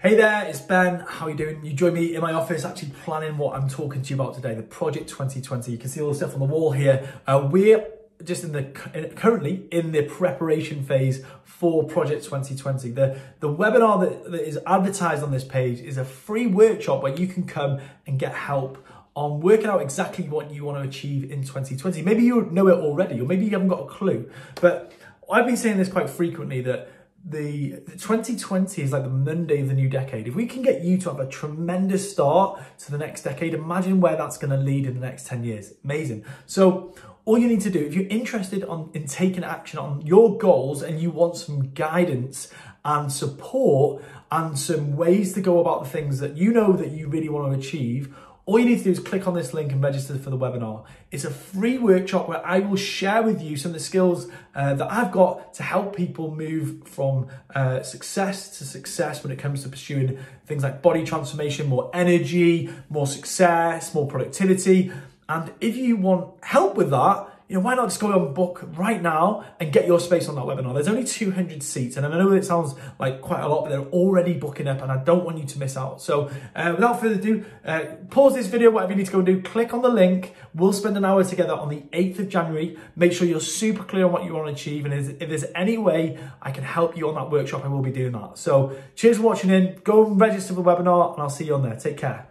Hey there, it's Ben. How are you doing? You join me in my office actually planning what I'm talking to you about today, the Project 2020. You can see all the stuff on the wall here. Uh, we're just in the currently in the preparation phase for Project 2020. The, the webinar that, that is advertised on this page is a free workshop where you can come and get help on working out exactly what you want to achieve in 2020. Maybe you know it already, or maybe you haven't got a clue. But I've been saying this quite frequently that the, the 2020 is like the Monday of the new decade. If we can get you to have a tremendous start to the next decade, imagine where that's going to lead in the next 10 years. Amazing. So all you need to do, if you're interested on, in taking action on your goals and you want some guidance and support and some ways to go about the things that you know that you really want to achieve, all you need to do is click on this link and register for the webinar. It's a free workshop where I will share with you some of the skills uh, that I've got to help people move from uh, success to success when it comes to pursuing things like body transformation, more energy, more success, more productivity. And if you want help with that, you know, why not just go and book right now and get your space on that webinar? There's only 200 seats, and I know it sounds like quite a lot, but they're already booking up, and I don't want you to miss out. So, uh, without further ado, uh, pause this video, whatever you need to go and do, click on the link. We'll spend an hour together on the 8th of January. Make sure you're super clear on what you want to achieve, and if there's any way I can help you on that workshop, I will be doing that. So, cheers for watching in. Go and register for the webinar, and I'll see you on there. Take care.